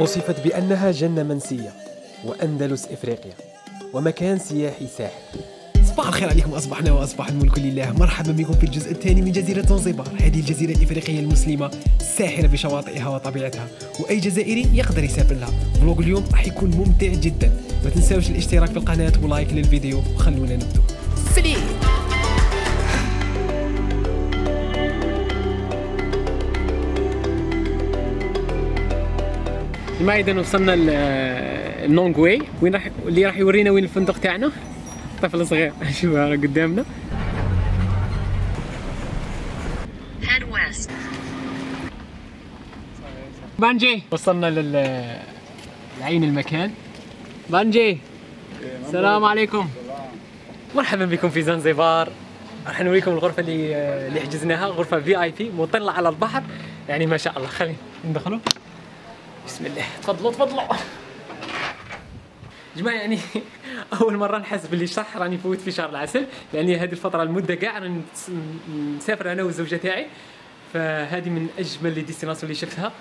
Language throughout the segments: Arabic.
وصفت بأنها جنة منسية وأندلس إفريقيا ومكان سياحي ساحر صباح الخير عليكم أصبحنا وأصبح الملك لله. مرحبا بكم في الجزء الثاني من جزيرة زنزبار. هذه الجزيرة الإفريقية المسلمة الساحره بشواطئها وطبيعتها وأي جزائري يقدر يسافر لها. فلوق اليوم راح يكون ممتع جدا. ما تنساوش الاشتراك في القناة ولايك للفيديو وخلونا نبدو سليم ما اذا وصلنا واي وين راح اللي راح يورينا وين الفندق تاعنا؟ طفل صغير. شوف راه قدامنا. بانجي. وصلنا لل لعين المكان. بانجي. السلام عليكم. مرحبا بكم في زنزبار. راح نوريكم الغرفة اللي اللي حجزناها. غرفة VIP مطلة على البحر. يعني ما شاء الله. خلينا ندخلوا. بسم الله. تفضلوا تفضلوا. جماعة يعني أول مرة نحس باللي صح راني فوت في شهر العسل لأني هذه الفترة المدة كاع راني نسافر أنا والزوجة تاعي. فهذه من أجمل les destinations اللي شفتها.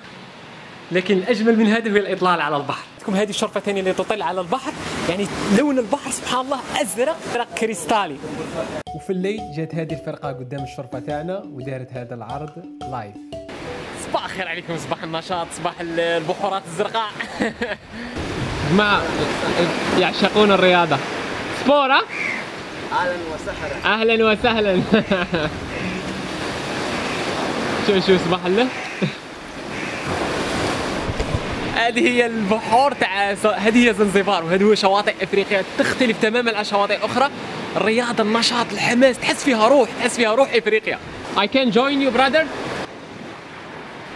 لكن الأجمل من هذا هو الإطلال على البحر. تكون هذه الشرفة ثانية اللي تطل على البحر. يعني لون البحر سبحان الله أزرق أزرق كريستالي. وفي الليل جات هذه الفرقة قدام الشرفة تاعنا ودارت هذا العرض لايف صباح الخير عليكم صباح النشاط صباح ال- البحورات الزرقاء. جماعة يعشقون الرياضة. سبورة أهلا وسهلا. أهلا وسهلا. شوف شوف صباح الله هذه هي البحور تاع هذه هي زنزبار وهذه هو شواطئ افريقيا تختلف تماما عن شواطئ أخرى. الرياضة النشاط الحماس تحس فيها روح تحس فيها روح إفريقيا. I can join you brother.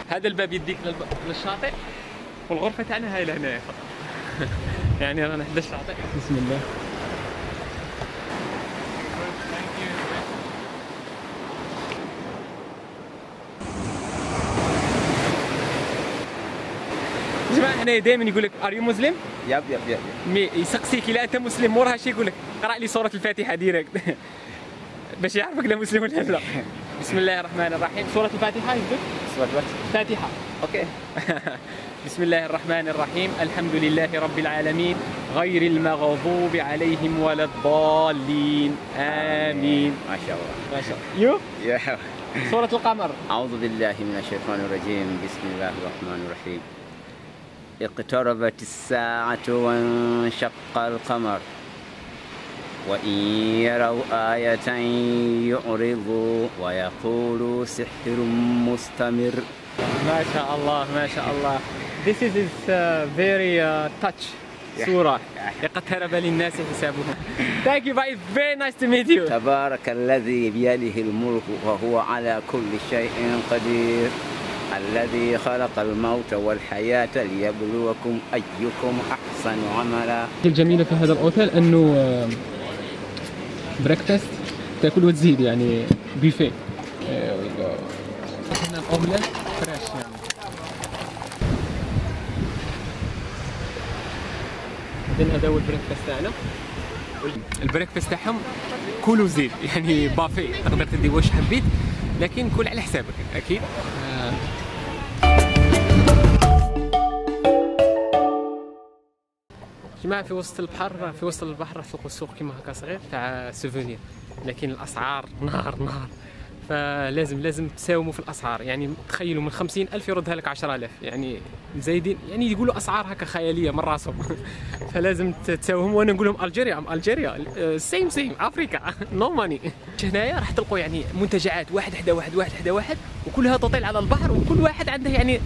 هذا الباب يديك. للشاطئ. والغرفه تاعنا هاي لهنا يعني رانا حدا الشاطئ. بسم الله. جماعة هنا دائما يقول لك are you Muslim yep yep yep مي يسقسيك الا أنت مسلم. موراها شي يقول لك اقرأ لي سورة الفاتحة direct باش يعرفك لا مسلم ولا لا. بسم الله الرحمن الرحيم. سورة الفاتحة يقول سوات فاتحة. أوكي. بسم الله الرحمن الرحيم. الحمد لله رب العالمين. غير المغضوب عليهم ولا الضالين. آمين. ما شاء الله. ما شاء الله. You? Yeah. سورة القمر. أعوذ بالله من الشيطان الرجيم. بسم الله الرحمن الرحيم. اقتربت الساعة وانشق القمر. وإن يروا آية يعرضوا ويقولوا سحر مستمر. ما شاء الله ما شاء الله. This is is uh, very uh, touch سورة اقترب للناس حسابهم. Thank you bye very nice to meet you. تبارك الذي بيده الملك وهو على كل شيء قدير. الذي خلق الموت والحياة ليبلوكم أيكم أحسن عملا. الجميلة في هذا الأوتيل أنه breakfast تاكل وتزيد يعني بوفيه هنا ال omelette fresh يعني. هذا هو ال breakfast تاعنا. البريكفاست تاعهم كل وزيد يعني بافي تقدر تدي واش حبيت لكن كل على حسابك أكيد؟ جماعة في وسط البحر في وسط البحر تلقوا سوق كيما هكا صغير تاع سوفونير لكن الأسعار نار نار فلازم لازم تساوموا في الأسعار. يعني تخيلوا من خمسين ألف يردها لك عشرة ألاف. يعني زايدين يعني يقولوا أسعار هكا خيالية من راسهم. فلازم تساوهم وأنا نقول لهم ألجيريا أم ألجيريا؟ same same Africa no ماني هنايا راح تلقوا يعني منتجعات واحد حدا واحد واحد حدا واحد وكلها تطل على البحر وكل واحد عنده يعني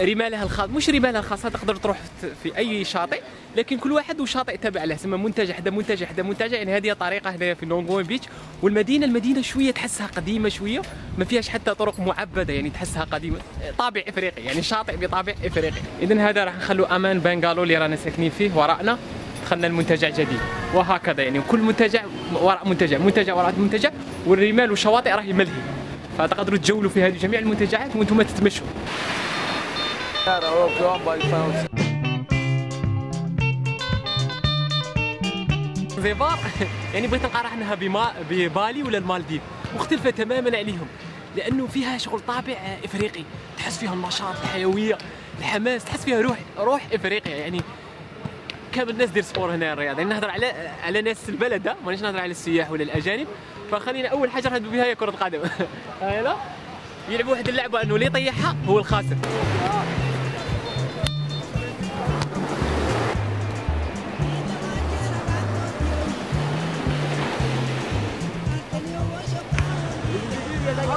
رمالها الخاص. مش رمالها الخاصة تقدر تروح في أي شاطئ لكن كل واحد وشاطئ تابع له. سما منتجع حدا منتجع حدا منتجع. يعني هذه طريقة هنا في Nungwi Beach والمدينة المدينة شوية تحسها قديمة شوية ما فيهاش حتى طرق معبدة. يعني تحسها قديمة. طابع إفريقي يعني شاطئ بطابع إفريقي. إذا هذا راح نخلو Aman Bungalow اللي رانا ساكنين فيه وراءنا. دخلنا المنتجع جديد. وهكذا يعني كل منتجع وراء منتجع منتجع وراء منتجع والرمال والشواطئ راهي ملهي. فتقدروا تجولوا في هذه جميع المنتجعات وأنتم تتمشوا. زيبار يعني بغيت نقارنها بما ببالي ولا المالديف. مختلفة تماما عليهم لأنه فيها شغل طابع إفريقي. تحس فيها النشاط الحيوية الحماس تحس فيها روح روح افريقيا يعني كامل الناس دير سبور هنا الرياض يعني نهضر على على ناس البلد مانيش نهضر على السياح ولا الأجانب. فخلينا أول حاجة نهضر بها هي كرة القدم. هنا يلعبوا واحد اللعبة إنه اللي يطيحها هو الخاسر.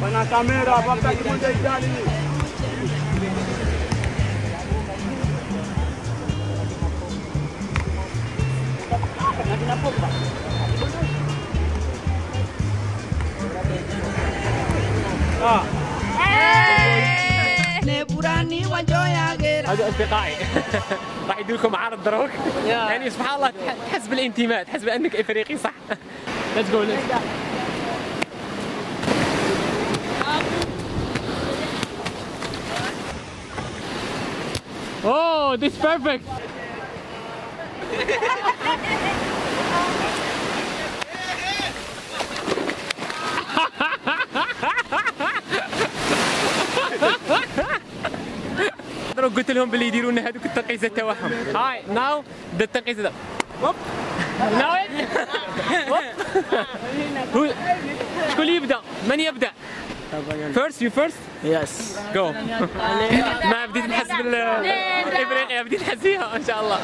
final la finale هذا اصدقائي راح يدير لكم عرض دروك. يعني سبحان الله تح- تحس بالانتماء تحس بأنك إفريقي صح؟ Let's go let's Oh, this is perfect. قلت لهم باللي يديروا لنا هذوك التنقيزات تاعهم هاي now ذا التنقيز هذا hop now هو شكون يبدأ؟ من يبدأ؟ first you first yes go ما بديت نحس بالافريقيا بديت نحس فيها ان شاء الله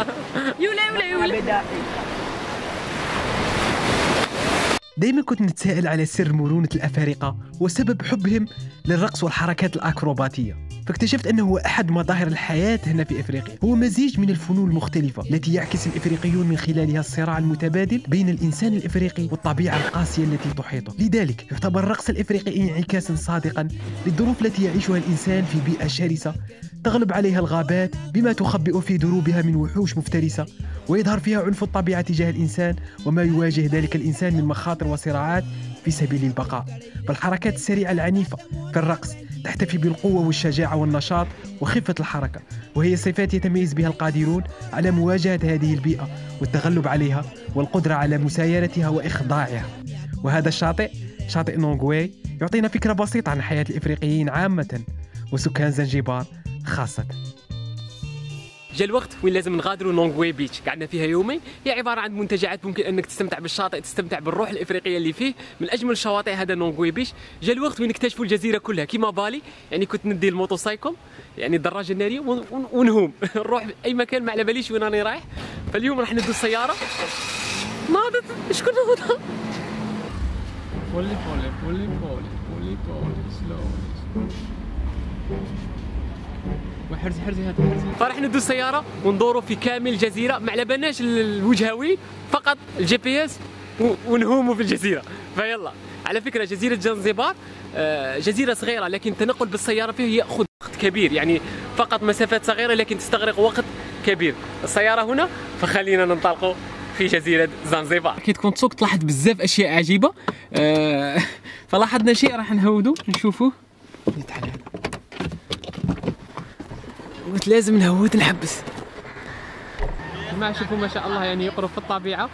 دائما كنت نتساءل على سر مرونة الأفارقة وسبب حبهم للرقص والحركات الأكروباتية. فاكتشفت أنه هو أحد مظاهر الحياة هنا في إفريقيا. هو مزيج من الفنون المختلفة التي يعكس الإفريقيون من خلالها الصراع المتبادل بين الإنسان الإفريقي والطبيعة القاسية التي تحيطه. لذلك يعتبر الرقص الإفريقي انعكاسا صادقا للظروف التي يعيشها الإنسان في بيئة شرسة تغلب عليها الغابات بما تخبئ في دروبها من وحوش مفترسة ويظهر فيها عنف الطبيعة تجاه الإنسان وما يواجه ذلك الإنسان من مخاطر وصراعات في سبيل البقاء. فالحركات السريعة العنيفة في الرقص تحتفي بالقوة والشجاعة والنشاط وخفة الحركة وهي صفات يتميز بها القادرون على مواجهة هذه البيئة والتغلب عليها والقدرة على مسايرتها وإخضاعها. وهذا الشاطئ شاطئ نونغواي يعطينا فكرة بسيطة عن حياة الإفريقيين عامة. وسكان زنجبار خاصة. جا الوقت وين لازم نغادروا نونغوي بيتش. قعدنا فيها يومين. هي عبارة عن منتجعات ممكن أنك تستمتع بالشاطئ تستمتع بالروح الإفريقية اللي فيه. من أجمل الشواطئ هذا Nungwi Beach. جا الوقت وين نكتشفوا الجزيرة كلها. كيما بالي يعني كنت ندي ال motorcycle يعني الدراجة النارية ون- ون- ونهوم. نروح أي مكان ما على باليش وين راني رايح. فاليوم راح ندو السيارة. ناضت شكون هذا pole pole pole pole pole pole slow وحرزي حرزي هذا حرزي. فراح ندو السيارة وندوروا في كامل الجزيرة. ما على بالناش الوجهوي فقط ال GPS و- ونهوموا في الجزيرة. voilà. على فكرة جزيرة زنزبار آه، جزيرة صغيرة لكن التنقل بالسيارة فيه ياخذ وقت كبير. يعني فقط مسافات صغيرة لكن تستغرق وقت كبير. السيارة هنا فخلينا ننطلقوا في جزيرة زنزبار كي تكون تسوق تلاحظ بزاف أشياء عجيبة. آه، فلاحظنا شيء راح نهودو نشوفوه. قلت لازم نهود نحبس. ما شوفوا ما شاء الله يعني يقروا في الطبيعة.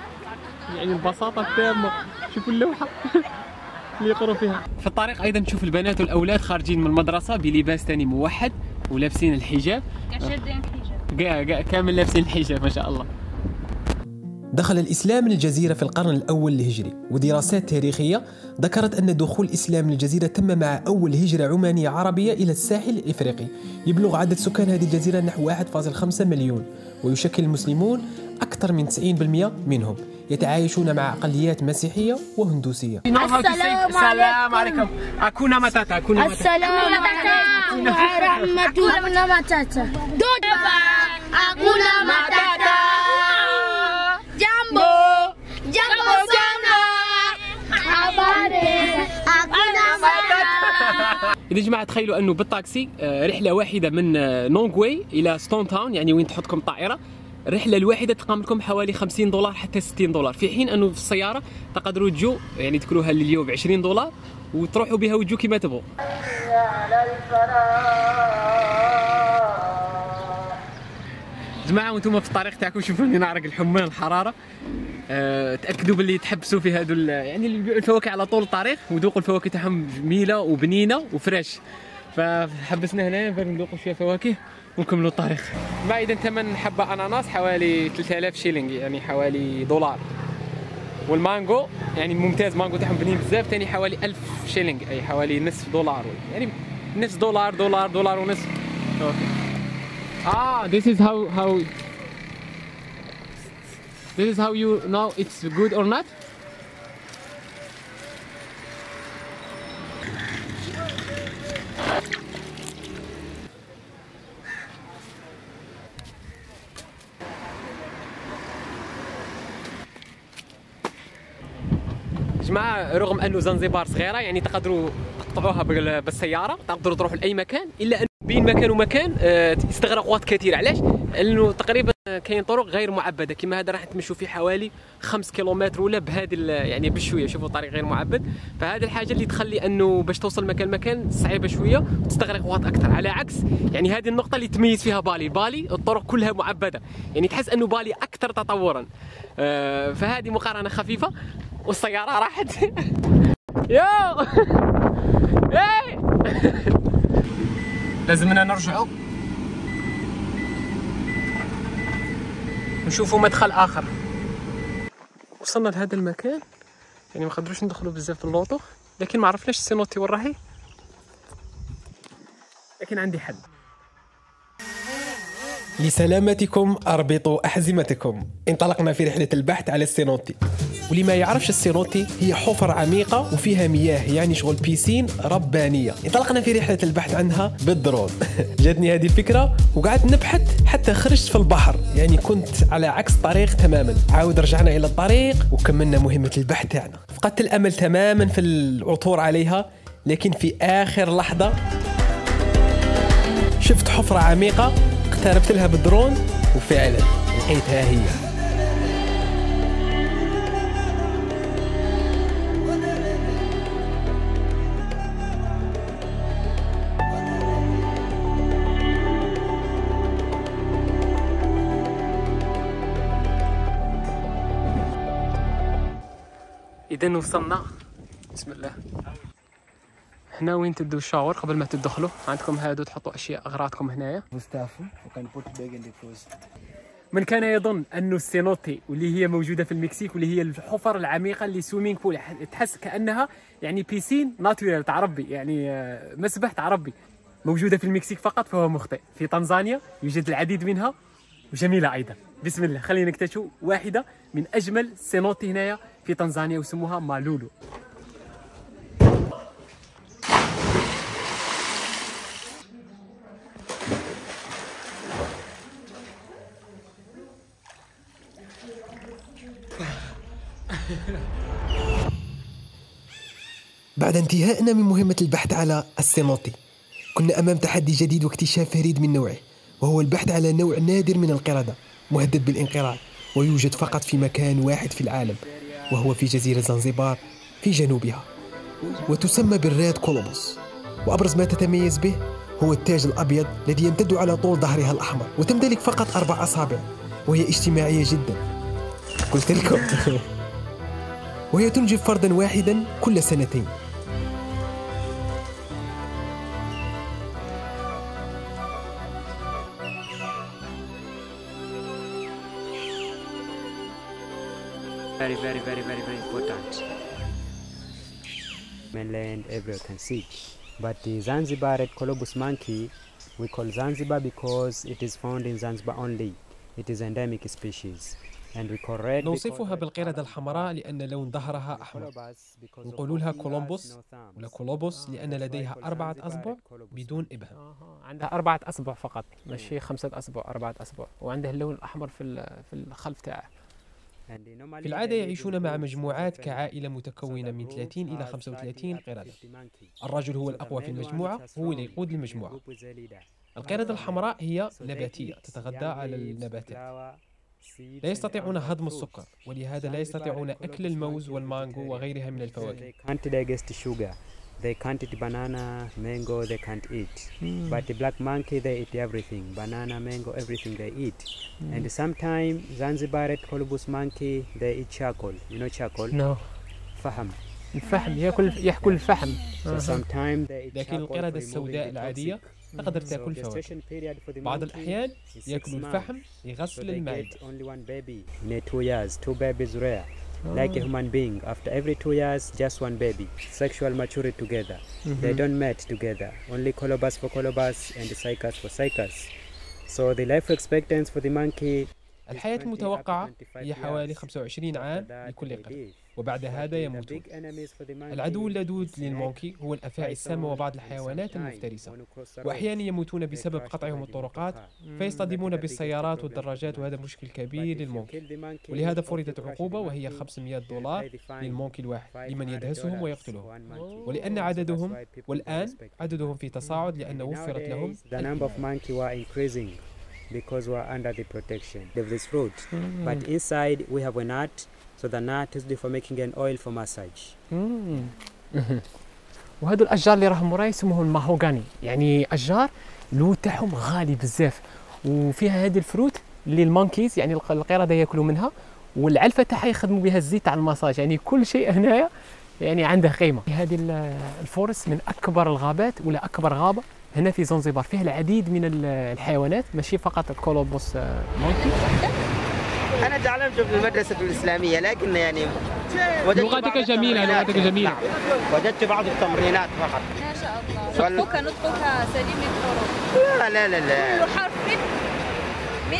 يعني البساطة التامة شوفوا اللوحة. اللي يقروا فيها. في الطريق أيضا تشوف البنات والأولاد خارجين من المدرسة بلباس تاني موحد ولابسين الحجاب. قا- قا- كامل لابسين الحجاب ما شاء الله. دخل الإسلام للجزيرة في القرن الأول الهجري ودراسات تاريخية ذكرت أن دخول الإسلام للجزيرة تم مع أول هجرة عمانية عربية إلى الساحل الإفريقي. يبلغ عدد سكان هذه الجزيرة نحو 1.5 مليون ويشكل المسلمون أكثر من 90% منهم يتعايشون مع أقليات مسيحية وهندوسية. السلام عليكم. أكونا متاتا أكونا السلام عليكم. ورحمة الله matata. Doba. Hakuna إذا جماعة تخيلوا أنه بالطاكسي آه، رحلة واحدة من آه، نونغوي إلى ستون تاون يعني وين تحطكم الطائره الرحله الواحده تقام لكم حوالي 50 دولار حتى 60 دولار. في حين أنه في السيارة تقدروا تجوا يعني تكلوها لليوم ب 20 دولار وتروحوا بها وتجوا كما تبغوا. جماعة وأنتم في الطريق تاعكم شوفوني نعرق الحمان الحرارة. أه تأكدوا باللي تحبسوا في هذو يعني اللي يبيعوا الفواكه على طول الطريق وذوقوا الفواكه تاعهم جميلة وبنينة و fresh. فحبسنا هنا باش نذوقوا شوية فواكه ونكملوا الطريق. ما اذا ثمن حبة أناناس حوالي 3000 شيلينغ يعني حوالي دولار. والمانجو يعني ممتاز مانجو تاعهم بنين بزاف ثاني حوالي 1000 شيلينغ أي حوالي نصف دولار يعني نصف دولار دولار دولار ونصف. أوكي Ah, this is how how this is how you know it's good or not. جماعة رغم أنه زنزبار صغيرة يعني تقدروا تقطعوها بال- بالسيارة تقدروا تروحوا لأي مكان إلا أنه بين مكان ومكان آه، يستغرق وقت كثير علاش؟ لأنه تقريبا كاين طرق غير معبدة. كما هذا راح تمشوا فيه حوالي 5 كيلومتر ولا بهذه يعني بشوية شوفوا طريق غير معبد. فهذه الحاجة اللي تخلي أنه باش توصل مكان مكان صعيبة شوية وتستغرق وقت أكثر. على عكس يعني هذه النقطة اللي تميز فيها بالي. بالي الطرق كلها معبدة. يعني تحس أنه بالي أكثر تطورا. آه، فهذه مقارنة خفيفة. والسيارة راحت. يو اي لازمنا نرجعوا. نشوفوا مدخل آخر. وصلنا لهذا المكان. يعني ما قدروش ندخلوا بزاف اللوطو لكن ما عرفناش السينوتي وين راهي لكن عندي حل. لسلامتكم أربطوا أحزمتكم. انطلقنا في رحلة البحث على السينوتي. واللي ما يعرفش السينوتي هي حفر عميقة وفيها مياه يعني شغل piscine ربانية. انطلقنا في رحلة البحث عنها بالدرون. جاتني هذه الفكرة وقعدت نبحث حتى خرجت في البحر. يعني كنت على عكس الطريق تماما. عاود رجعنا إلى الطريق وكملنا مهمة البحث تاعنا فقدت الأمل تماما في العثور عليها لكن في آخر لحظة شفت حفرة عميقة اقتربت لها بالدرون وفعلا لقيتها هي. اذا وصلنا. بسم الله. هنا وين تدوا ال shower قبل ما تدخلوا؟ عندكم هادو تحطوا أشياء أغراضكم هنايا. من كان يظن انه السينوتي واللي هي موجودة في المكسيك واللي هي الحفر العميقة اللي swimming pool تحس كأنها يعني piscine naturelle تاع ربي يعني آه، مسبح تاع ربي موجودة في المكسيك فقط فهو مخطئ. في تنزانيا يوجد العديد منها وجميلة أيضا. بسم الله. خلينا نكتشف واحدة من أجمل سينوتي هنايا في تنزانيا وسموها مالولو. بعد انتهائنا من مهمة البحث على السينوتي. كنا أمام تحدي جديد واكتشاف فريد من نوعه وهو البحث على نوع نادر من القردة مهدد بالانقراض ويوجد فقط في مكان واحد في العالم وهو في جزيرة زنزبار في جنوبها وتسمى بالريد كولوبوس وأبرز ما تتميز به هو التاج الأبيض الذي يمتد على طول ظهرها الأحمر وتمتلك فقط أربع أصابع وهي اجتماعية جدا. قلت لكم. وهي تنجب فردا واحدا كل سنتين. very, very, very, very important. Mainland, everyone can see. But the Zanzibar red colobus monkey, we call Zanzibar because it is found in Zanzibar only. It is endemic species. نوصفها بالقردة الحمراء لأن لون ظهرها أحمر. نقول لها كولومبوس ولا كولوبوس ah, لأن لديها أربعة أصبع بدون إبهام. آه، آه، عندها أربعة أصبع فقط، ماشي إيه. خمسة أصبع، أربعة أصبع، وعندها اللون الأحمر في في الخلف تاعه. في العادة in يعيشون مع مجموعات. كعائلة متكونة من groups 30 إلى are 35 starting قردة 50 monkey. الرجل هو الأقوى في المجموعة هو اللي يقود المجموعة. القردة الحمراء هي نباتية تتغذى على النباتات لا يستطيعون هضم. السكر ولهذا لا يستطيعون أكل الموز والمانجو. وغيرها من الفواكه they can't digest sugar. They can't eat banana, mango, they can't eat. But the black monkey, they eat everything. Banana, mango, everything they eat. And sometimes Zanzibar red colobus monkey, they eat charcoal. You know charcoal? نو Faham. الفحم ياكل ياكل الفحم So sometimes they eat لكن charcoal القردة for removing السوداء the العادية toxic. تقدر So تاكل فواكه gestation period for the بعض monkey الأحيان is six يأكل months. الفحم So يغسل they المعدة Like a human being, after every two years, just one baby. Sexual maturity together. Mm -hmm. They don't mate together. Only colobus for colobus and cycas for cycas. So the life expectancy for the monkey الحياة 20 up to المتوقعة 25 هي حوالي years. 25 After عام لكل قرد. وبعد هذا يموتون العدو اللدود للمونكي هو الأفاعي السامة وبعض الحيوانات المفترسة وأحيانا يموتون بسبب قطعهم الطرقات. فيصطدمون biggest بالسيارات والدراجات وهذا. مشكل كبير للمونكي ولهذا فرضت عقوبة وهي monkey, 500 they دولار. للمونكي الواحد لمن 500 يدهسهم ويقتلهم monkey. ولأن عددهم والآن. عددهم في تصاعد لأن وفرت لهم Because we're under the protection. Of this fruit. But inside we have a nut, so the nut is used for making an oil for massage. وهذو الأشجار اللي راهم وراي يسموهم ال mahogany. يعني أشجار اللود تاعهم غالي بزاف. وفيها هذه ال fruit اللي ال monkeys يعني الق- القرده يأكلوا منها والعلفة تاعها يخدموا بها الزيت تاع المساج يعني كل شيء هنايا يعني عنده قيمة. هذه ال- ال forest من أكبر الغابات ولا أكبر غابة هنا في زنزبار فيها العديد من ال- الحيوانات ماشي فقط ال colobus آه، monkey أنا تعلمت في المدرسة الإسلامية لكن يعني لغتك التمرينات. لغتك جميلة. نعم. وجدت بعض التمرينات فقط ما شاء الله نطقك نطقك سليم الحروف لا لا لا لا كل حرف من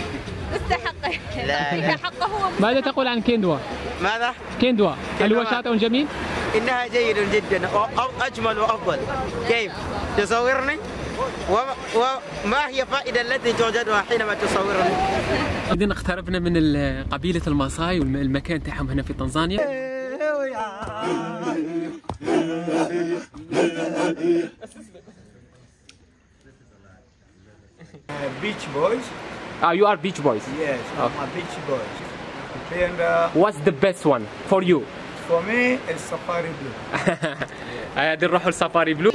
مستحقه لا، لا. حقه هو ماذا تقول عن كيندوا ماذا؟ كيندوا هل هو. شاطئ جميل إنها جيد جدا أجمل وأفضل كيف؟ تصورني؟ وما, وما هي الفائدة التي توجدها حينما تصورني؟ إذن اقتربنا من قبيلة الماساي والمكان تاعهم هنا في تنزانيا beach boys. Ah, you are beach boys. Yes, I'm a beach boys. And uh, What's the best one for you? for me, it's safari blue. هذه نروحوا لسفاري بلو